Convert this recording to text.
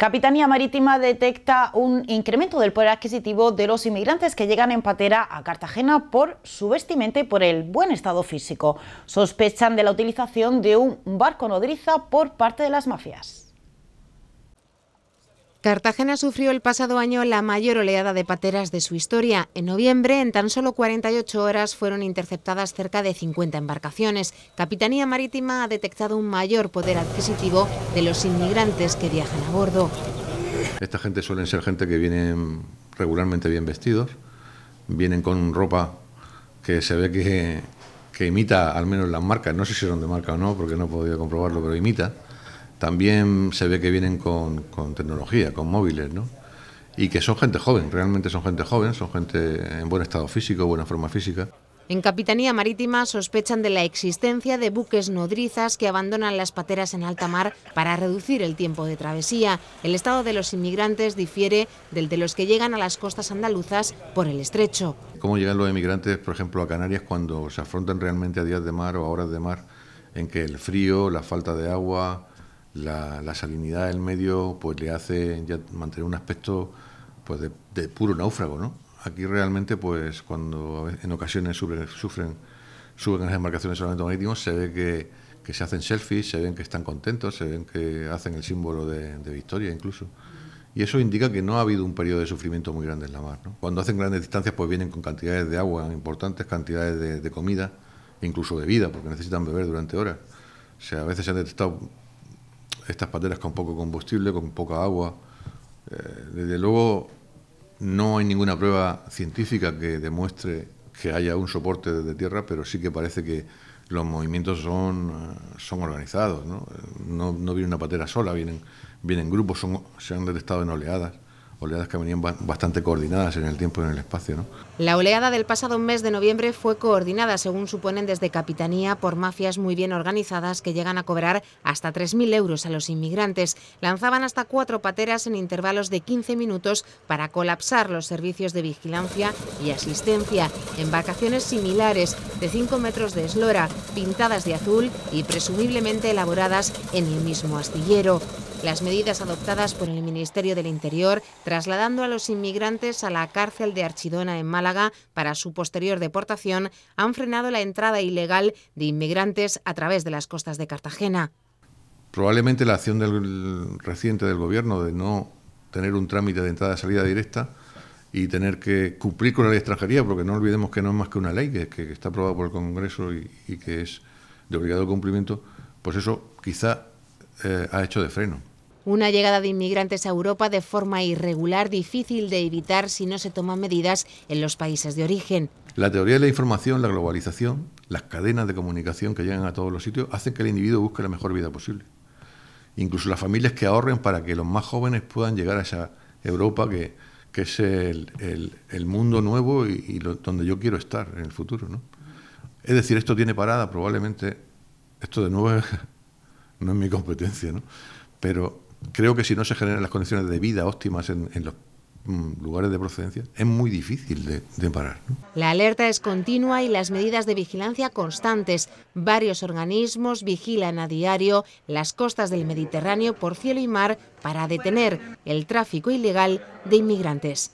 Capitanía Marítima detecta un incremento del poder adquisitivo de los inmigrantes que llegan en patera a Cartagena por su vestimenta y por el buen estado físico. Sospechan de la utilización de un barco nodriza por parte de las mafias. Cartagena sufrió el pasado año la mayor oleada de pateras de su historia. En noviembre, en tan solo 48 horas, fueron interceptadas cerca de 50 embarcaciones. Capitanía Marítima ha detectado un mayor poder adquisitivo de los inmigrantes que viajan a bordo. Esta gente suelen ser gente que vienen regularmente bien vestidos, vienen con ropa que se ve que, imita al menos las marcas, no sé si son de marca o no, porque no he comprobarlo, pero imita también se ve que vienen con, tecnología, con móviles, ¿no? Y que son gente joven, realmente son gente joven, son gente en buen estado físico, buena forma física. En Capitanía Marítima sospechan de la existencia de buques nodrizas que abandonan las pateras en alta mar para reducir el tiempo de travesía. El estado de los inmigrantes difiere del de los que llegan a las costas andaluzas por el estrecho. ¿Cómo llegan los inmigrantes, por ejemplo, a Canarias cuando se afrontan realmente a días de mar o a horas de mar en que el frío, la falta de agua, la, salinidad del medio pues le hace ya mantener un aspecto pues de, puro náufrago, ¿no? Aquí realmente pues cuando en ocasiones sufren, sufren suben en las embarcaciones solamente marítimos se ve que, se hacen selfies, se ven que están contentos, se ven que hacen el símbolo de, victoria incluso. Y eso indica que no ha habido un periodo de sufrimiento muy grande en la mar. ¿no? Cuando hacen grandes distancias, pues vienen con cantidades de agua importantes, cantidades de, de comida, incluso bebida, porque necesitan beber durante horas. O sea, a veces se han detectado estas pateras con poco combustible, con poca agua. Eh, desde luego no hay ninguna prueba científica que demuestre que haya un soporte desde tierra, pero sí que parece que los movimientos son, eh, son organizados. ¿no? No, no viene una patera sola, vienen, vienen grupos, son, se han detectado en oleadas oleadas que venían bastante coordinadas en el tiempo y en el espacio. ¿no? La oleada del pasado mes de noviembre fue coordinada, según suponen desde Capitanía, por mafias muy bien organizadas que llegan a cobrar hasta 3.000 euros a los inmigrantes. Lanzaban hasta cuatro pateras en intervalos de 15 minutos para colapsar los servicios de vigilancia y asistencia. Embarcaciones similares de 5 metros de eslora, pintadas de azul y presumiblemente elaboradas en el mismo astillero. Las medidas adoptadas por el Ministerio del Interior, trasladando a los inmigrantes a la cárcel de Archidona en Málaga para su posterior deportación, han frenado la entrada ilegal de inmigrantes a través de las costas de Cartagena. Probablemente la acción del, reciente del Gobierno de no tener un trámite de entrada-salida directa y tener que cumplir con la ley de extranjería, porque no olvidemos que no es más que una ley que, está aprobada por el Congreso y, que es de obligado cumplimiento, pues eso quizá eh, ha hecho de freno. Una llegada de inmigrantes a Europa de forma irregular, difícil de evitar si no se toman medidas en los países de origen. La teoría de la información, la globalización, las cadenas de comunicación que llegan a todos los sitios, hacen que el individuo busque la mejor vida posible. Incluso las familias que ahorren para que los más jóvenes puedan llegar a esa Europa que, es el, mundo nuevo y, donde yo quiero estar en el futuro. ¿no? Es decir, esto tiene parada probablemente, esto de nuevo no es mi competencia, ¿no? pero creo que si no se generan las condiciones de vida óptimas en, los mm, lugares de procedencia, es muy difícil de, parar. La alerta es continua y las medidas de vigilancia constantes. Varios organismos vigilan a diario las costas del Mediterráneo por cielo y mar para detener el tráfico ilegal de inmigrantes.